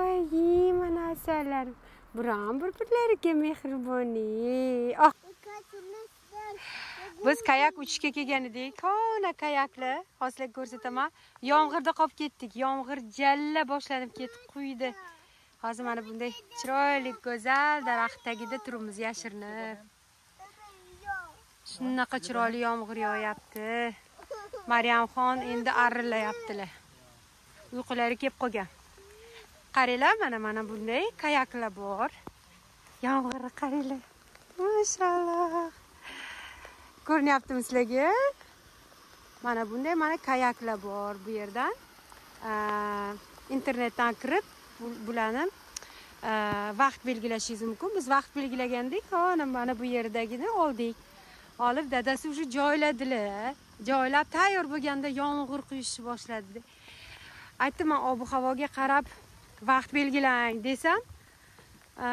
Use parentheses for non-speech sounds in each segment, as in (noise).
voy mana biron bir birlariga mehriboni. Oh biz kayak uchishga kelgan edik kona kayaklar hozirlarga ko'rsataman yomg'irda qolib ketdik yomg'ir jalla boshlanib ketib quydi hozir mana bunday chiroyli go'zal daraxt tagida turibmiz yashirinib shunaqa chiroyli yomg'ir yog'yapti maryamxon endi arrilayaptilar uyqulari kelib qolgan qaranglar mana mana bunday kayaklar bor? Yomg'irni qaranglar mashalloh. Ko'rinyaptimi sizlarga? Mana bunday mana kayaklar bor bu yerdan. Internetdan kirib bularni vaqt belgilashingiz mumkin. Biz vaqt belgilagandik ana mana bu yerdagini oldik. Olib dadasi уже joyladilar. Joylab tayyor bo'lganda yomg'ir quyishni boshladi aytdim man ob havoga qarab vaqt belgilang desam e,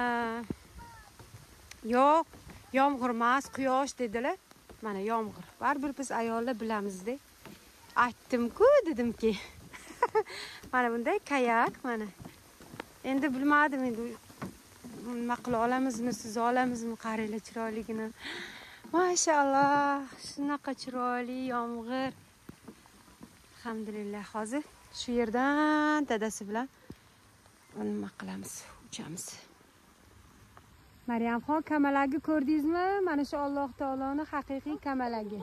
yo'q yomg'ir emas quyosh dedilar. Mana yomg'ir. Baribir biz ayollar bilamizda aytdimku dedimki. (laughs) Mana bunday kayak mana. Endi bilmadim endi. Nima qila olamizmi suza olamizmi qaranglar chiroyligini. (gasps) Mashaalloh shunaqa chiroyli yomg'ir. Alhamdulillah hozir shu yerdan dadasi bilan nima qilamiz? Uchamiz. Maryamxon kamalagi ko'rdingizmi? Mana shu alloh taoloni haqiqiy kamalagi.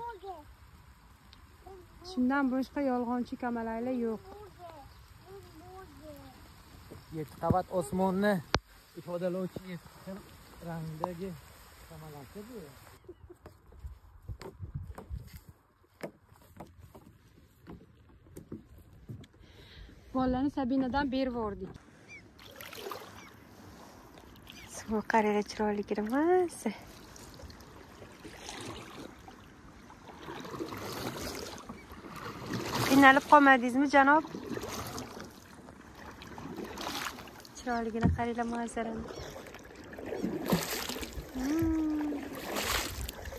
Shundan boshqa yolg'onchi kamalaklar yo'q. Yetti qavat osmonni ifodalovchi yetti xil rangdagi kamalakda bu. Bolalarni sabinadan berib yubordik suvi qaranglar emas massa qiynalib qolmadingizmi janob chiroyligini qaranglar manzarani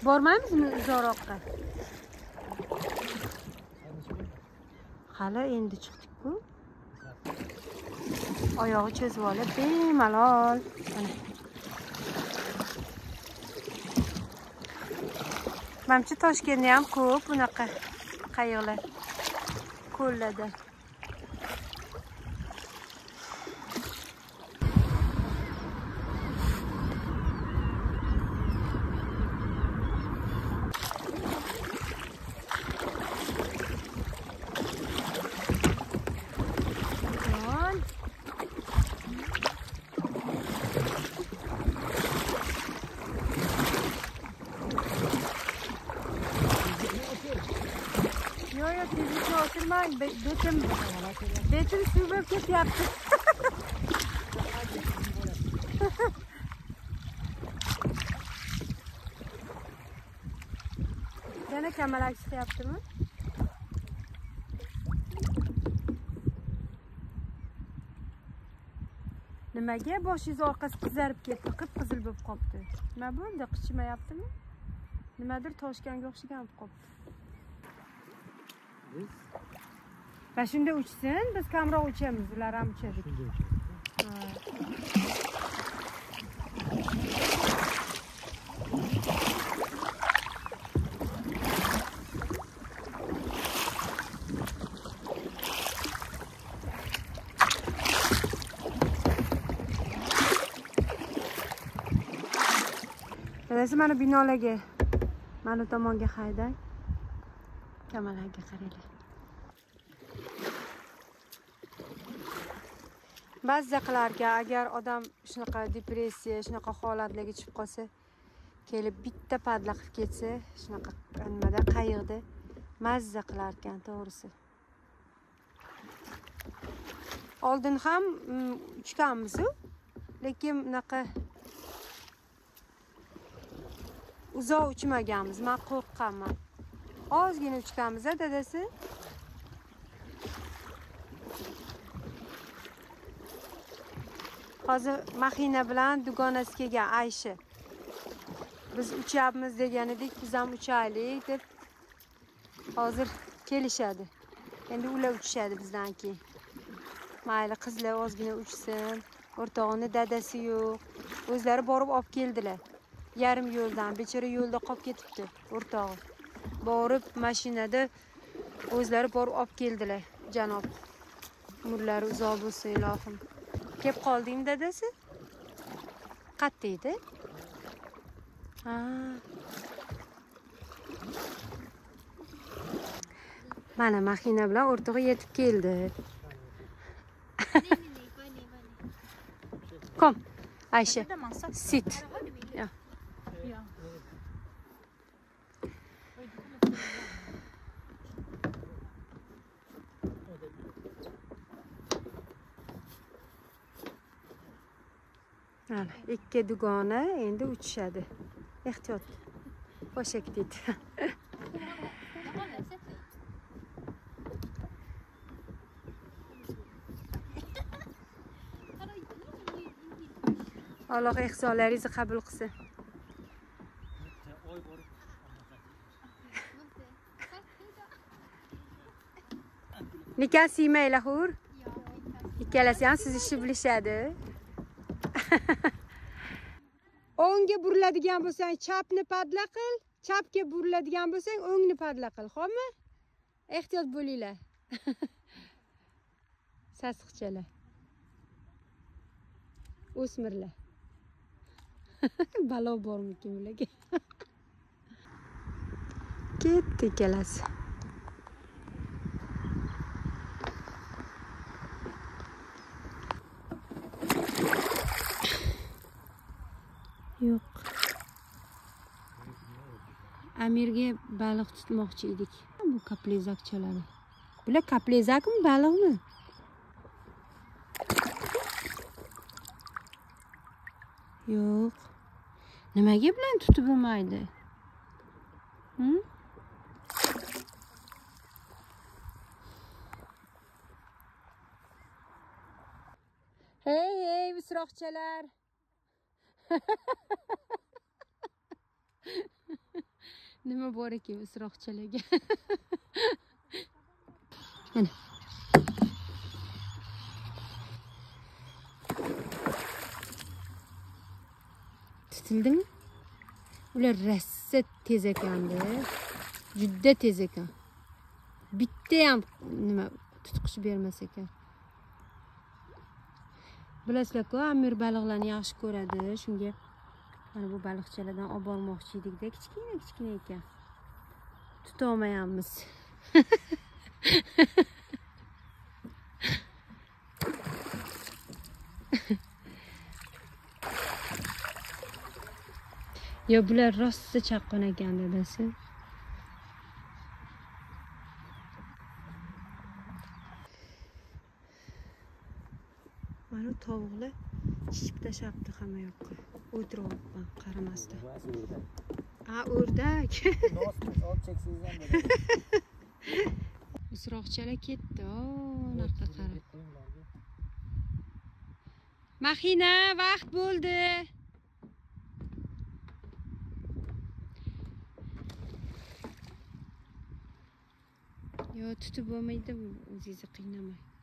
bormaymizmi uzoqroqqa hali endi chiqdikku oyog'i cho'zib olib bemalol manimcha toshkentda ham ko'p bunaqa qayiqlar ko'llarda Yon. Yo yo tezlikni oshirmang Be- betim betim suv bo'lib ketyapti yana kamalak chiqyaptimi nimaga boshingiz orqasi qizarib ketdi qip qizil bo'lib qolibdi nima bo'ldi qichimayaptimi? Nimadir toshganga o'xshagan bo'lib qolibdi biz? Shunda uchsin biz kamroq uchamiz ular ham uchadi. Shunday uchamiz. Ha. Dadasi mana binolarga mana tomonga haydang. Kamalarga qaranglar. Mazza qilarkan agar odam shunaqa depressiya shunaqa holatlarga tushib qolsa kelib bitta padla qilib ketsa shunaqa nimada qayiqda mazza qilarkan to'g'risi. Oldin ham mm, uchganmizu lekin unaqa uzoq uchmaganmiz man qo'rqqanman. Ozgina uchganmiz a dadasi? Hozir mahina bilan dugonasi kelgan ayshi. Biz uchyapmiz degan edik biz ham uchaylik deb hozir kelishadi. Endi ular uchishadi bizdan keyin. Mayli qizlar ozgina uchsin. O'rtog'ini dadasi yo'q. O'zlari borib olib keldilar. Yarim yo'ldan bechora yo'lda qolib ketibdi o'rtog'i. Borib mashinada o'zlari borib olib keldilar janob. Umrlari uzoq bo'lsin ilohim. Kelib qoldingmi dadasi? Qayerda edi. Ha. Mana mashina bilan o'rtog'i yetib keldi. Kom aysha sit Ja. Ja. mana ikki dugona endi uchishadi. Ehtiyot. Boshga ketdi alloh ehsonlaringizni qabul qilsin. Nikah siymanglar hur? Ikkalasi. Ham suzishni bilishadi (laughs) o'ngga buriladigan bo'lsang chapni padla qil chapga buriladigan bo'lsang o'ngni padla qil xo'pmi ehtiyot bo'linglar. (laughs) Sassiqchalar. O'smirlar. (laughs) Balo bormikin ularga? (laughs) Ketdi ikkalasi yo'q. Amirga baliq tutmoqchi edik. Bu kaplezakchalari. Bular kaplezakmi baliqmi? Yo'q. Nimaga bilan tutib bo'lmaydi Hm? hey hey misroqchalar (laughs) nima bor ekan isroqchilarga? Mana. Tutildimi? Ular rassa tez ekanda juda tez ekan. Bittayam nima tutqich bermas ekan. Bilasizlarku amir baliqlarni yaxshi ko'radi. Shunga mana bu baliqchalardan olib bormoqchi edikda. Kichkina kichkina ekan. Tutolmayapmiz. (laughs) Yo bular rosa chaqqon ekan dadasi mana tovuqlar chishib tashlabdi hamma yoqqa. O'tiryapman qaramasdan. A o'rdak. Misroqchalar (laughs) ketdi o naryoqqa qarab mahina vaqt bo'ldi. Yo tutib bo'lmaydi o'zingizni qiynamang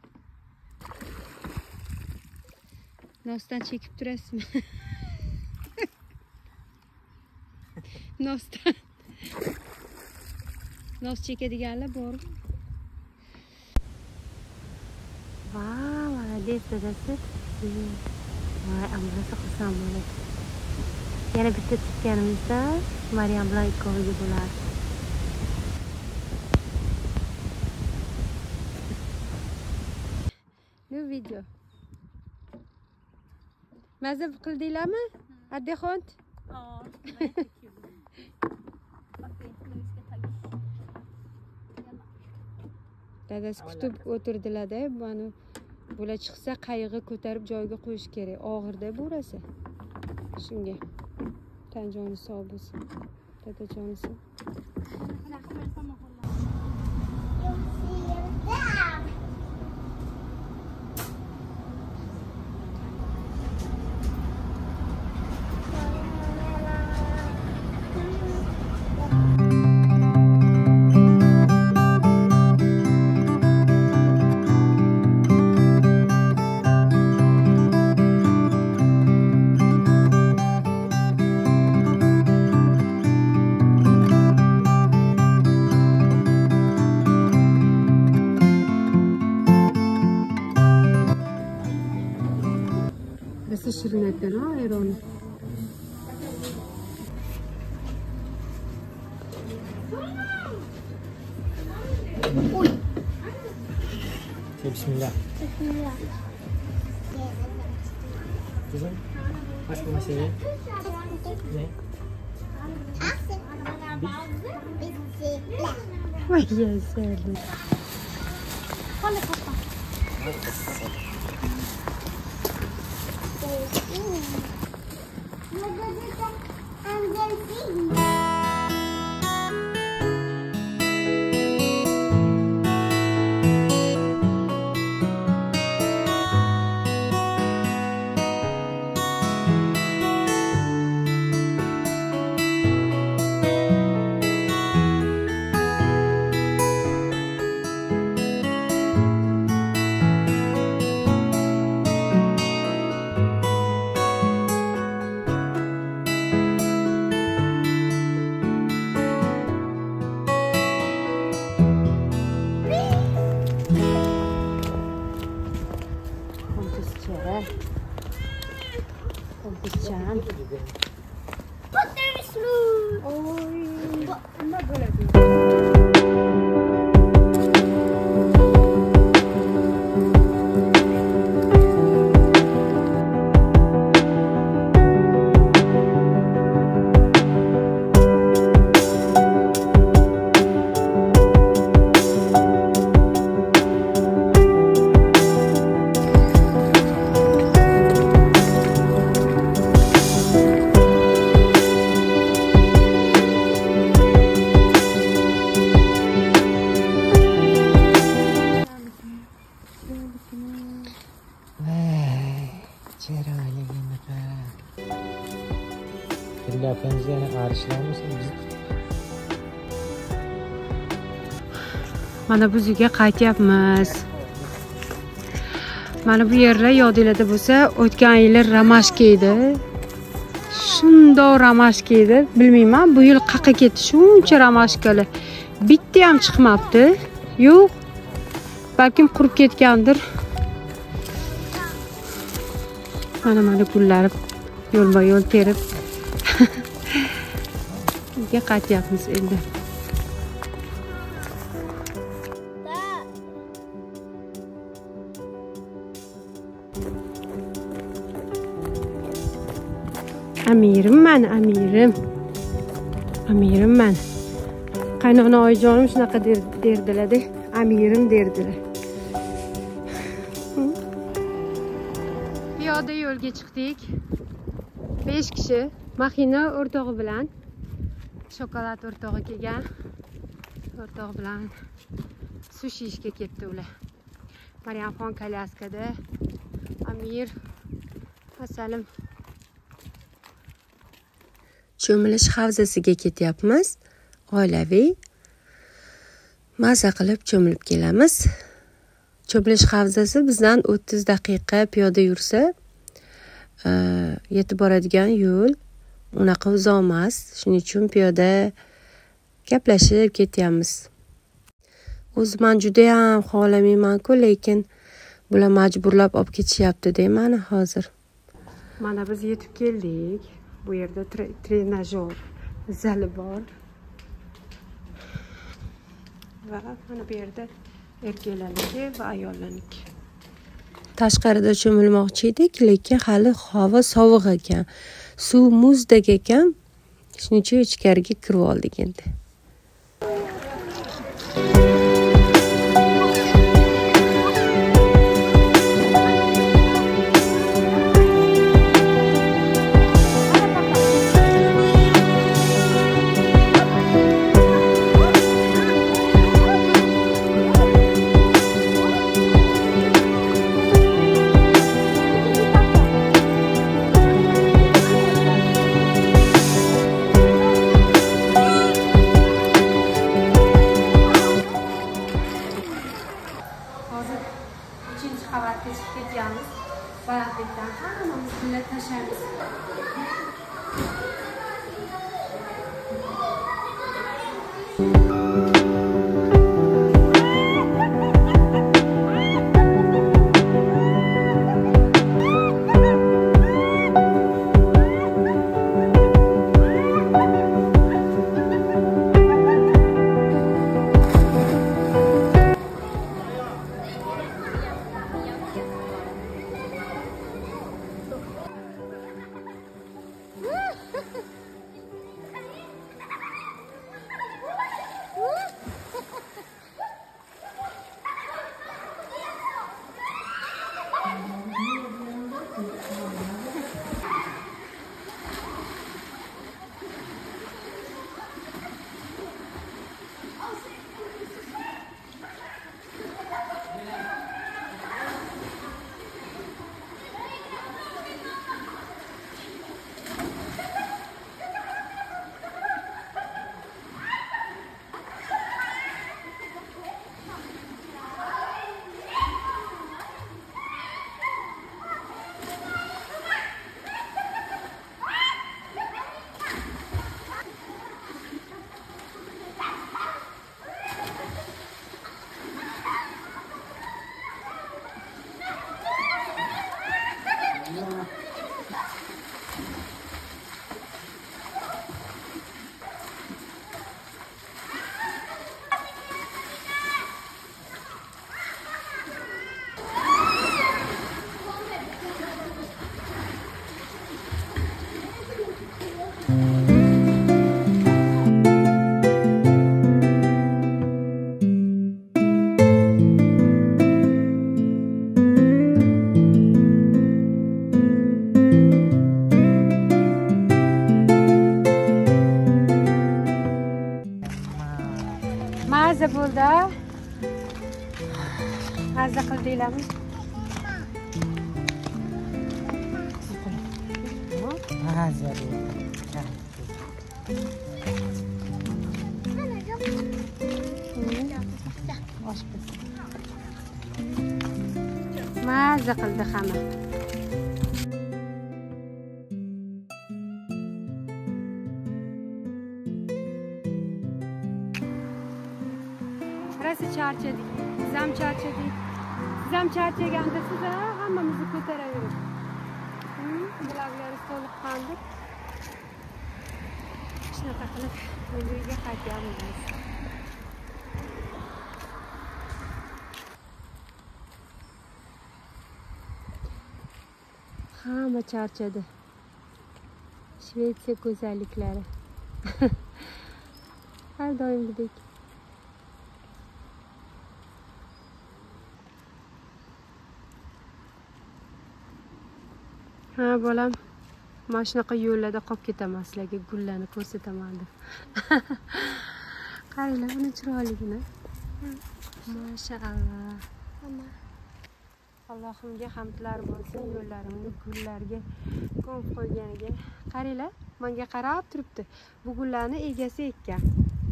nosdan chekib turasizmi (laughs) nosdan nos chekadiganlar bor va молодец dadasi voy amrasi xursand bo'ladi yana bitta tutganimizda maryam bilan ikkoviga bo'lardi nu video maza qildinglarmi addaxon dadasi kutib o'tirdilarda mana bular chiqsa qayig'i ko'tarib joyiga qo'yish kerak. Og'irda bu rosa shunga. Tan joni sog' bo'lsin. Dadajonisi. Rosa voy yasali Mana biz uyga qaytyapmiz. Mana bu yerlar yodinglarda bo'lsa, o'tgan yili ramashka edi. Shundoq ramashka edi. Bilmayman, bu yil qayerqa ketdi shuncha ramashkalar. Bitta ham chiqmabdi. Yo'q. Balkim qurib ketgandir. Mana mana gullari yo'lma-yo'l terib. (laughs) Uyga qaytyapmiz endi. Amirimman amirim. Amirimman qaynona oyijonim shunaqa derdilarda amirim derdilar. Piyoda yo'lga chiqdik. Besh kishi. Mahina o'rtog'i bilan. Shokolad o'rtog'i kelgan. O'rtog'i bilan sushi ishga ketdi ular. Maryamxon kolyaskada. Amir asalim cho'milish havzasiga ketyapmiz. Oilaviy maza qilib cho'milib kelamiz. Cho'milish havzasi bizdan o'ttiz daqiqa piyoda yursa e, yetib boradigan yo'l unaqa uzoq emas. Shuning uchun piyoda gaplashib ketyapmiz. O'zi man judayam xohlamaymanku lekin bular majburlab olib ketishyapti deyman hozir. Mana biz yetib keldik. Bu yerda tre- trenajyor zali bor. Va mana bu yerda erkaklarniki va ayollarniki. Tashqarida cho'milmoqchi edik lekin hali havo sovuq ekan. Suv muzdek ekan. Shuning uchun ichkariga kirib oldik endi. millet taşar? Mazza Rosa charchadik. Biz ham charchadik. Siz ham charchagandirsiz, a? Hammamizni ko'taraverib. Hmm, Bilaklari to'liq qandik. Shunaqa qilib endi uyga qaytyapmiz. Hamma charchadi. Shvetsiya go'zalliklari. Har doimgidek. Ha bolam, mana shunaqa yo'llarda qolib ketaman sizlarga gullarni ko'rsataman deb. (laughs) Qaranglar uni chiroyligini. Mashaalloh. Allohimga hamdlar bo'lsin yo'llarimni gullarga ko'mib qo'yganiga. Qaranglar, menga qarab turibdi. Bu gullarni egasi ekkan.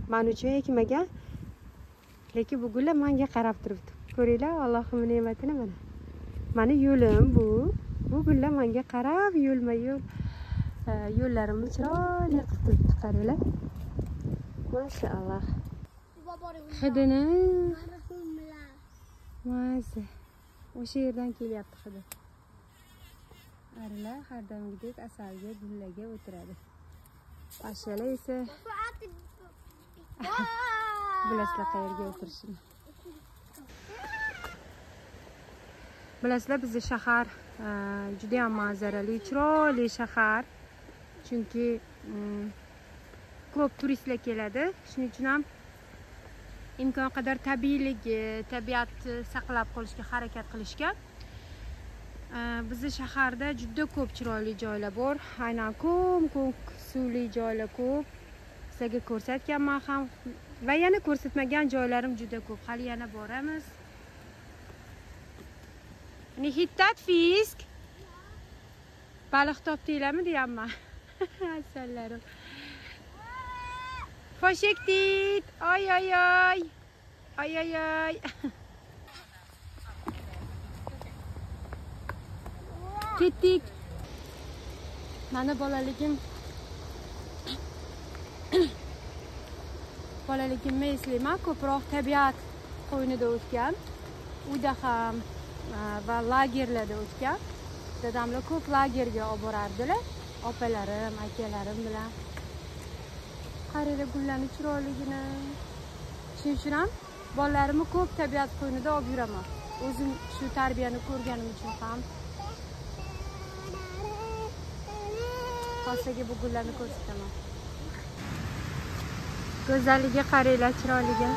Men uchun ekmagan. Lekin bu gullar menga qarab turibdi. Ko'ringlar, Allohimning ne'matini mana. Mani yo'lim bu. Bu gullar menga qarab yo'lma-yo'l e, yo'llarimni chiroyli qilib turibdi. Qaranglar. Mashaalloh. Hidini Mazza. O'sha yerdan kelyapti hidi. Arilar har doimgidek asalga, gullaga o'tiradi. Pashshalar esa bilasizlar (laughs) qayerga o'tirishini. Bilasizlar bizning shahar e, juda ham manzarali, chiroyli shahar. Chunki mm, ko'p turistlar keladi. Shuning uchun ham imkon qadar tabiiyligi, tabiatni saqlab qolishga harakat qilishgan. E, bizning shaharda juda ko'p chiroyli joylar bor. Aynan ko'm ko'k suvli joylar ko'p. Sizlarga ko'rsatganman ham va yana ko'rsatmagan joylarim juda ko'p. Hali yana boramiz. Ni hittat fisk. Baliq topdinglarmi deyapman. Asalarim. Er (laughs) Foshektit. Oy oy oy. Oy oy oy. (laughs) Ketdik. Mana bolaligim (coughs) bolaligimni eslayman. Ko'proq tabiat qo'ynida o'tgan. Uyda ham Э, va lagerlarda o'tgan. Dadamlar ko'p lagerga olib borardilar. Opalarim, akalarim bilan. qaranglar gullarni chiroyligini shuning uchun ham bolalarimni ko'p tabiat qo'ynida olib yuraman o'zim shu tarbiyani ko'rganim uchun ham hozirga bu gullarni ko'rsataman go'zalligiga qaranglar chiroyliga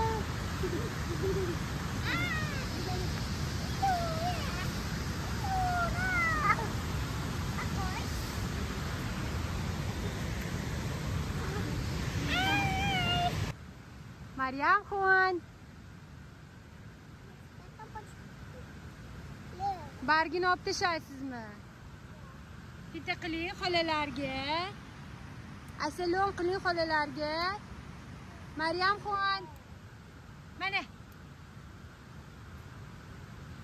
maryamxon bargini olib tashlaysizmi? Bitta qiling xolalarga. Asalom qiling xolalarga. Maryamxon. Mana.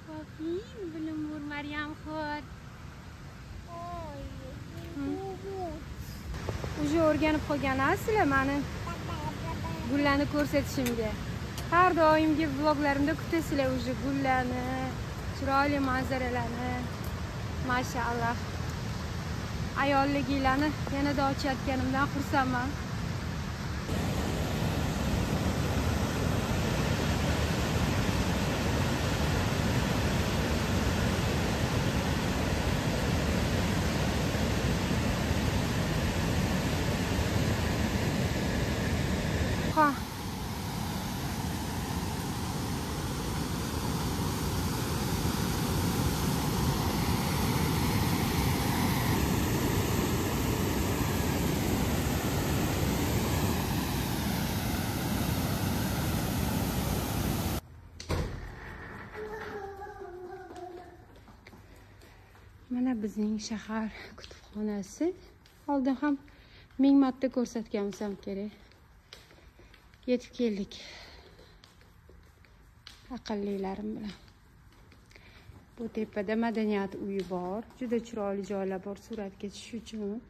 Toping bilimur maryamxon. Уже o'rganib qolganasizlar mani gullarni ko'rsatishimga har doimgi vloglarimda kutasizlar уже gullarni chiroyli manzaralarni mashaalloh ayolliginglarni yanada ochayotganimdan xursandman mana bizning shahar kutubxonasi. Oldin ham ming marta ko'rsatgan bo'lsam kerak yetib keldik. Aqllilarim bilan. Bu tepada madaniyat uyi bor juda chiroyli joylar bor suratga tushish uchun.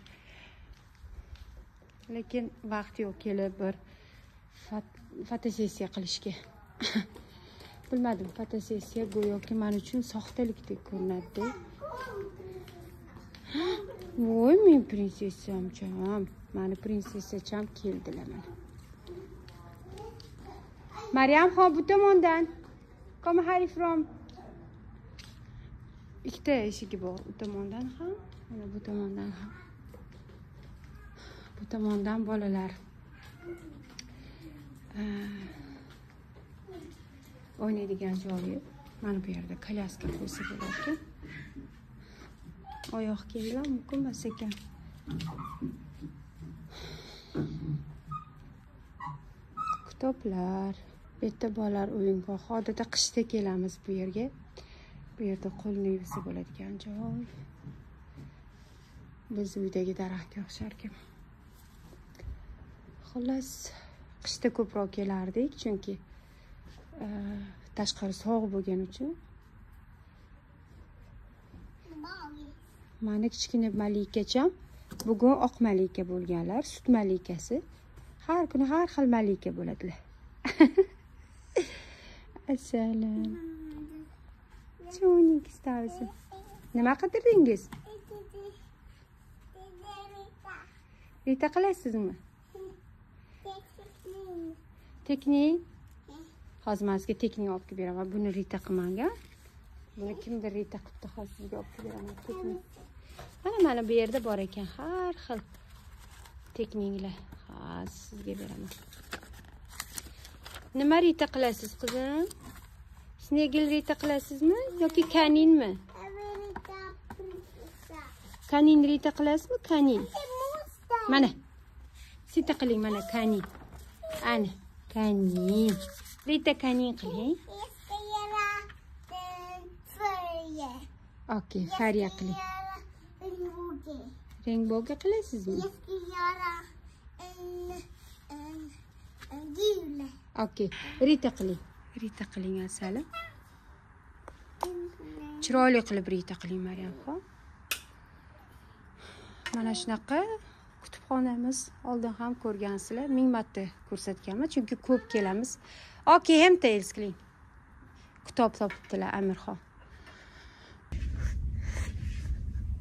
Lekin vaqt yo'q kelib bir fotosessiya qilishga. (laughs) Bilmadim fotosessiya go'yoki man uchun soxtalikdek ko'rinadida voy men prinsessamcham mani prinsessacham keldilar mana maryam xon bu tomondan come here from? Ikkita eshigi bor u tomondan ham mana bu tomondan ham bu tomondan bolalar. O'ynaydigan joyi mana bu yerda kolyaska qo'ysa bo'larkan oyoq kiyimlar mumkin emas ekan kitoblar bu yerda bolalar o'yingohi odatda qishda kelamiz bu yerga. Bu yerda qo'lni yuvsa bo'ladigan joy. Biz uydagi daraxtga o'xsharkan. Xullas qishda ko'proq kelardik chunki e, tashqari sovuq bo'lgani uchun. Mani kichkina malikacham bugun oq malika bo'lganlar sut malikasi. Har kuni har xil malika bo'ladilar (laughs) assalom. Cho'ning stavisi nima qidirdingiz? Rita qilasizmi? Teknik hozir man sizga tekning olib kelib beraman. Buni rita qilmagan buni kimdir rita qilibdi. Hozir sizga olib kelib beraman. Mana mana bu yerda bor ekan. Har xil tekniklar hozir sizga beraman. Nima rita qilasiz qizim? Snegil rita qilasizmi yoki kaninmi? Kanin rita qilasizmi? Kanin. Mana sita qiling mana kanin. Ana kanin. Rita kanin qiling. Okey fariya qiling rainbowga qilasizmi okey rita qiling. Rita qiling asalim chiroyli qilib rita qiling maryamxon mana shunaqa kutubxonamiz oldin ham ko'rgansizlar ming marta ko'rsatganman chunki ko'p kelamiz. Okey hemtails qiling. Kitob topibdilar amirxon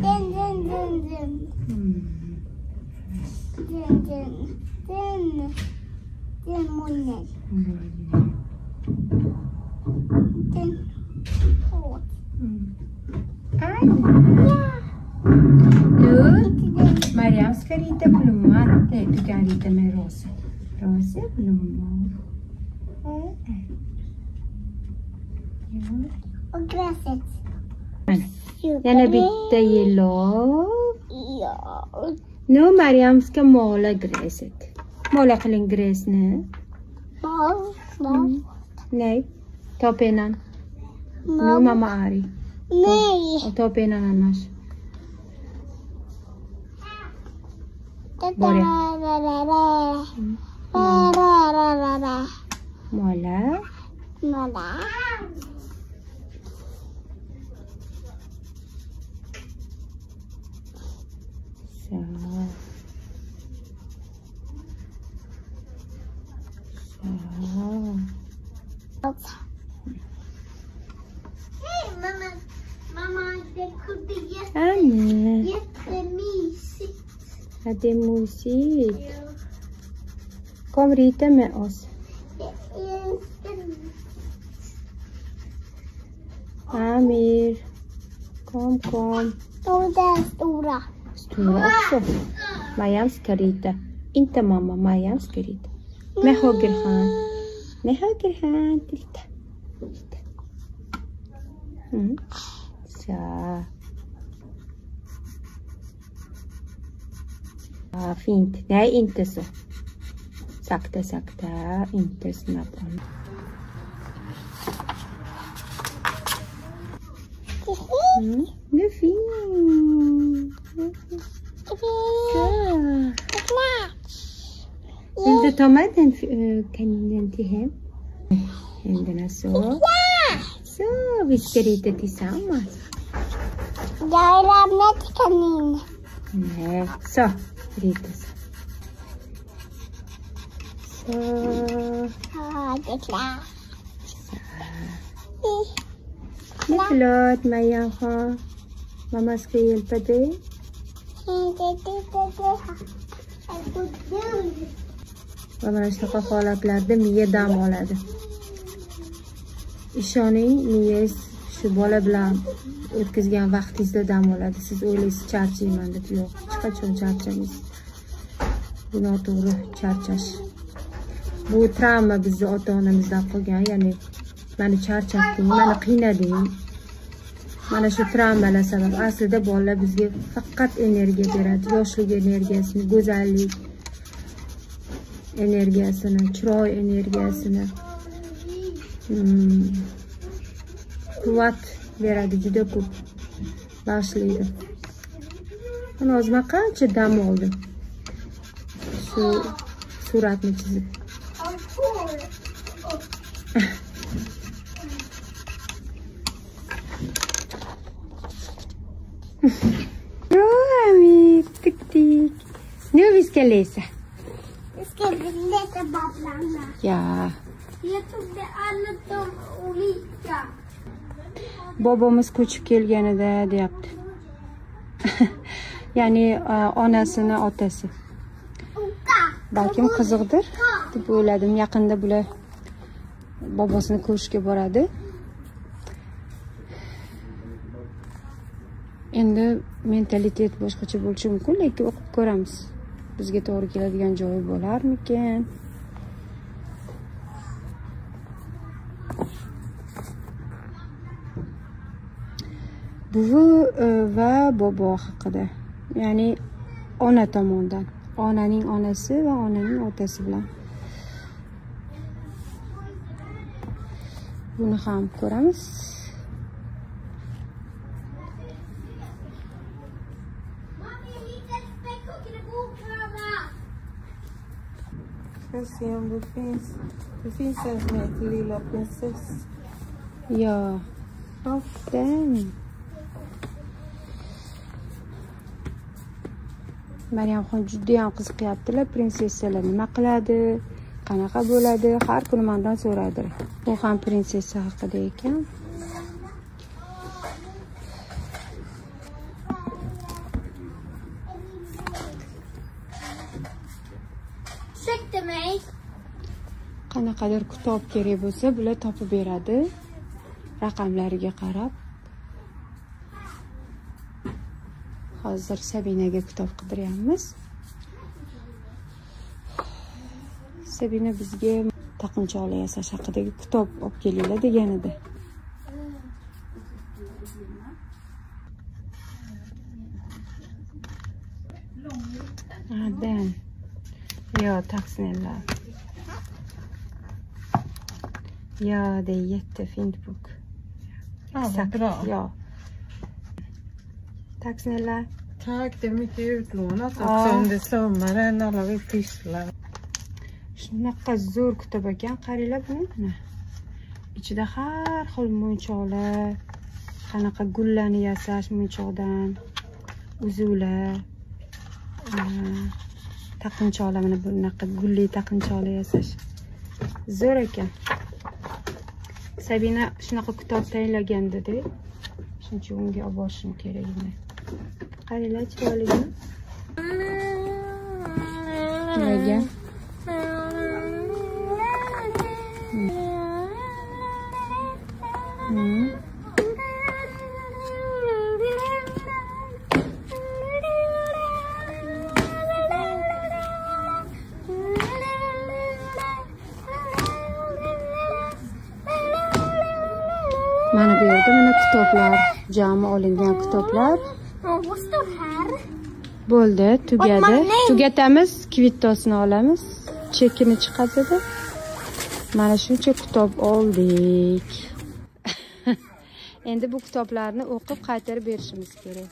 Din, din, din, din. Hmm. Din, din, din. Din munnen. Mm. Din hårt. Mm. Aj! Ja! Du, Mariam ska rita blomman. Nej, أنا أنا بالتيلو نو مريم سكا مولا جريست مولا قلن جريسنا ناي توبينان نو ماما عاري ناي توبينان الناش موري مولا مولا Så. Hej mamma. Mamma, det kunde jätte, jättemysigt. ja, det är mysigt. Ja. Kom rita med oss. Amir. Kom, kom. De där stora. Stora också. Mariam ska rita. Inte mamma, Mariam ska rita. Med höger hand. Med höger hand. Titta. rita. Mm. Så. Ja, fint. Nej, inte så. Sakta, sakta. Inte snabbt. Mm. Nu är fint. Good. And the tomato uh, can have. And then I saw. So vi sperite tillsammans. Jag har ramlat kanin. Nej, så. Rita så. Va mana shunaqa holatlarda miya dam oladi. Ishoning miyangiz shu bola bilan o'tkazgan vaqtingizda dam oladi. Siz o'ylaysiz charchayman deb. Yo'q hech qachon charchamaysiz. Bu noto'g'ri charchash. Bu travma bizni ota onamizdan qolgan ya'ni mani charchatding mani qiynading. Mana shu travmalar sabab aslida bolalar bizga faqat energiya beradi. Yoshlik energiyasini go'zallik energiyasini chiroy energiyasini hmm, quvvat beradi juda ko'p bag'ishlaydi. Mana hozir man qancha dam oldim. Shu suratni chizib. Roami, tik. Nu vi ska läsa. Jag ska leta Babblarna. Ja. Jag trodde alla de olika. bobomiz ko'chib kelganida deyapti (laughs) ya'ni onasini otasi balkim qiziqdir deb o'yladim yaqinda bular bobosini ko'rishga boradi endi mentalitet boshqacha bo'lishi mumkin lekin o'qib ko'ramiz. Bizga to'g'ri keladigan joyi bo'larmikan buvi e, va bobo haqida. Ya'ni ona tomonidan onaning onasi va onaning otasi bilan. Buni ham ko'ramiz. Finns. Det finns en som heter Lilla prinsess. ja. Den maryamxon judayam qiziqyaptilar prinsessalar nima qiladi? Qanaqa bo'ladi? Har kuni mandan so'radi. Bu ham prinsessa haqida ekan qanaqadir kitob kerak bo'lsa bular topib beradi. Raqamlariga qarab. Hozir sabinaga kitob qidiryapmiz sabina bizga taqinchoqlar yasash haqidagi kitob olib kelinglar degan edi Ah, yo Ja, tack snälla. Ja, det är jättefint bok. Ja, Exakt, bra. Ja. Tack snälla. Tack, det är mycket utlånat också Ja. under sommaren. Alla vill pyssla. shunaqa zo'r kitob ekan qaranglar buni mana ichida har xil mo'yinchoqlar qanaqa gullarni yasash mo'yinchoqdan uzuvlar taqinchoqlar mana bunaqa gulli taqinchoqlar yasash zo'r ekan sabina shunaqa kitob tayinlagan dedi shuning uchun unga olib borishim kerak edi. Qaranglar chiroyligini nimaga? Mm. Står här? bo'ldi tugadi. Tugatamiz kvittosini olamiz. Chekini chiqadida mana shuncha kitob oldik. (laughs) Endi bu kitoblarni o'qib qaytarib berishimiz kerak.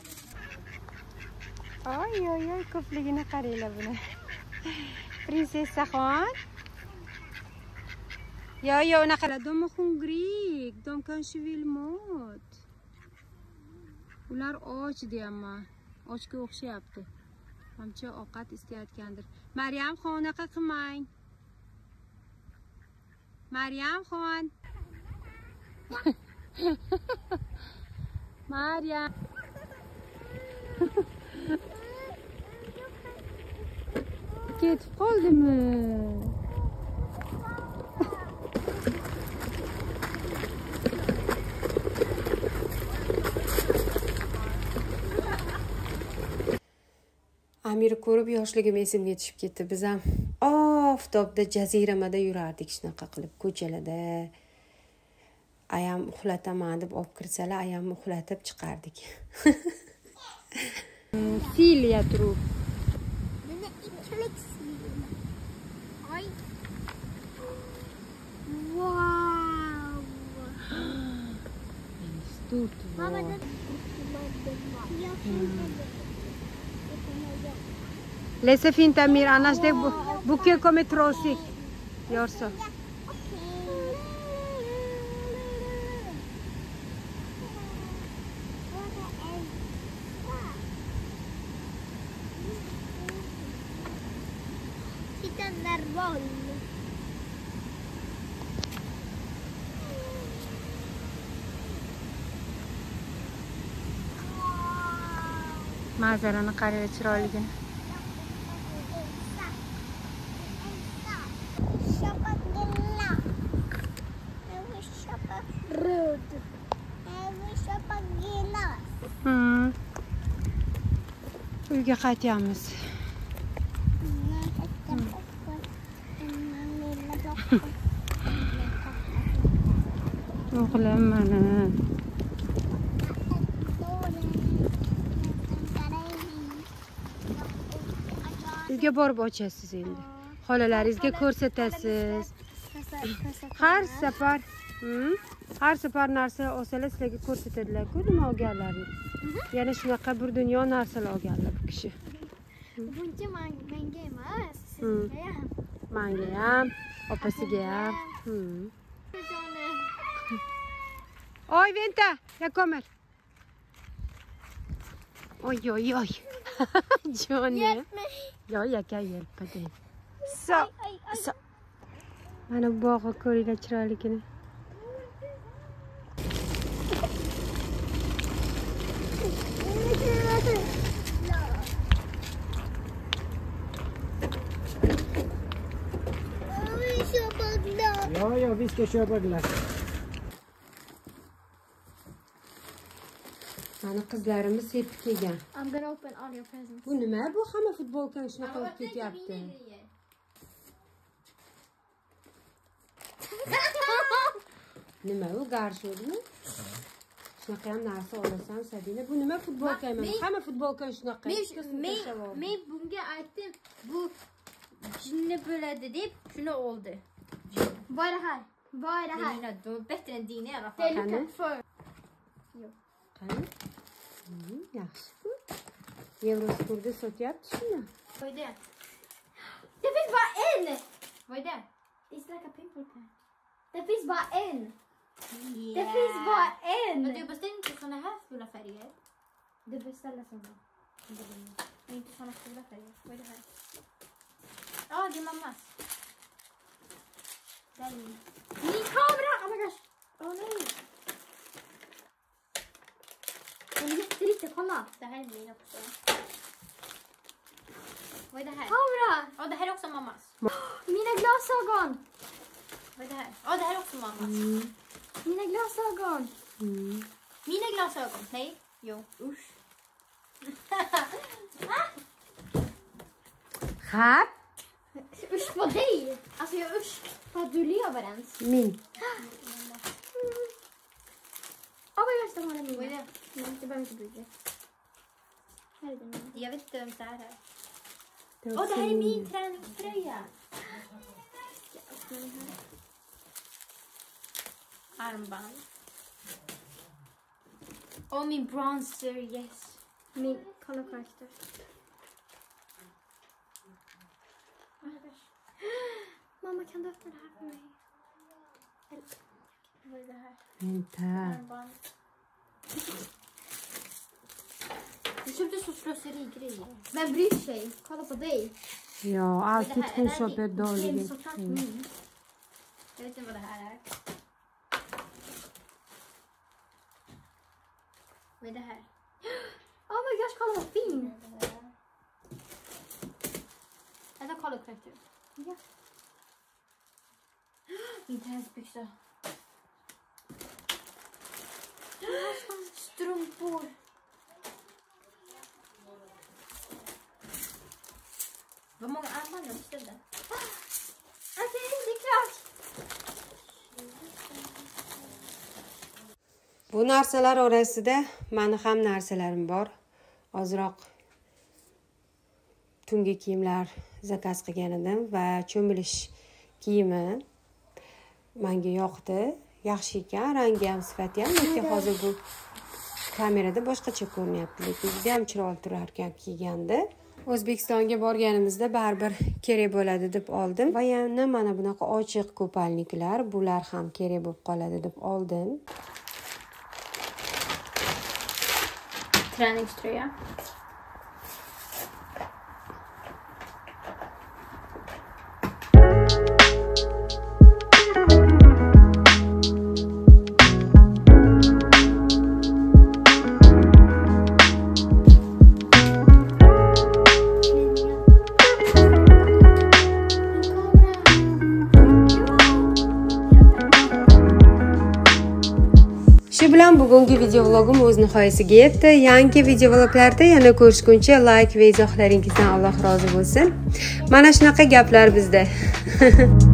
Oy oy oy ko'pligini qaranglar buni. Prinsessaxon yo yo unaqa. Dom hungrik vill mat ular och deyapman. Ochga o'xshayapti. Hamcha ovqat istayotgandir. Maryamxon unaqa qilmang. Maryamxon maryam. (laughs) (laughs) Ketib qoldimi? Amirni ko'rib yoshligim esimga tushib ketdi. Biz ham oftobda jaziramada yurardik shunaqa qilib ko'chalarda ayam uxlataman deb olib kirsalar ayamni uxlatib chiqardik. (laughs) Turib. Den är intellektiv. Oj. Wow. (gasps) (gasps) Laisse finta Mira, anash dek bu come trossi. Yorso. Nervoso. معذرة أنا قاعدة Uyga qaytyapmiz. O'g'lim mana. Uyga borib ochasiz endi. Xolalaringizga ko'rsatasiz. Har safar hmm, har safar narsa olsalar sizlarga ko'rsatadilar-ku nima olganlarini. Yana shunaqa bir dunyo narsalar olganlar bu kishi. Buncha menga emas, sizga ham. Manga ham, opasiga ham. Johnny. Hjälp mig! Ja, jag kan hjälpa dig. Så, Aj, aj, aj. så. Mana bog'i ko'ringlar chiroyligini. Glass. Ja, ja, vi ska köpa glass. Mana qizlarimiz sepib kelgan. I'm gonna open all your presents. Bu nima? Bu hamma futbolkani shunaqa olib ketyapti. (laughs) Nima u garshodmi? Shunaqa ham narsa olasan Sabina. Bu nima futbolka emas? Hamma futbolkani shunaqa. men men bunga aytdim bu jinni bo'ladi deb shuni oldi Vad är det här? Vad är det här? Dina, de är bättre än dina i alla Det är fall Kan Luca du? för. Hmm, yaxshi-ku. Yevrosporda sotyapti shuni. vad är det? Det finns bara en! vad är det? It's like a pimple. Det finns bara en. Det finns bara en. men du beställer inte såna här fula färger Du beställer såna. Men inte såna fula färger vad är det här? ja det är mammas Min. Kamera! Oh my gosh. Åh nej. Den är jätteliten, kolla. det här är min också vad är det här? Kamera! ja det här är också mammas Mina glasögon! vad är det här? ja det här är också mammas Mina glasögon! Mm. mina glasögon nej jo usch (laughs) Xap, Usch på dig! Alltså jag usch på att du lever ens. min. Oh my gosh, de har den Vad är det? Nej, det behöver inte bli det. Här är den mina. Jag vet inte vem det här är. Det Åh, var det här är min träningströja. Här. Armband. Och min bronzer, yes. Min, kolla karaktär. (gasps) Mamma, kan du öppna det här för mig? Vad är det här? Vänta. Armband. Du köpte så slöserigrejer. Vem bryr sig? Kolla på dig. Ja, alltid här- hon här köper dåliga grejer. Jag vet inte vad det här är. Vad är det här? (gasps) Oh my gosh, kolla vad fin. Är det color corrector? Ja. Min träningsbyxa. Strumpor. Vad många armband jag beställde. Okej, det är klart. bu narsalar orasida mani ham narsalarim bor ozroq tungi kiyimlar zakaz qilgan edim va cho'milish kiyimi manga yoqdi. Yaxshi ekan rangi ham sifati ham lekin hozir bu kamerada boshqacha ko'rinyapti lekin juda ham chiroyli turar ekan kiyganda o'zbekistonga borganimizda baribir kerak bo'ladi deb oldim. Va yana mana bunaqa ochiq ko'palniklar bular ham kerak bo'lib qoladi deb oldim. Träningströja. Bugungi video vlogim o'z nihoyasiga yetdi. Yangi video vloglarda yana ko'rishguncha layk va izohlaringizdan alloh rozi bo'lsin. Mana shunaqa gaplar bizda. (laughs)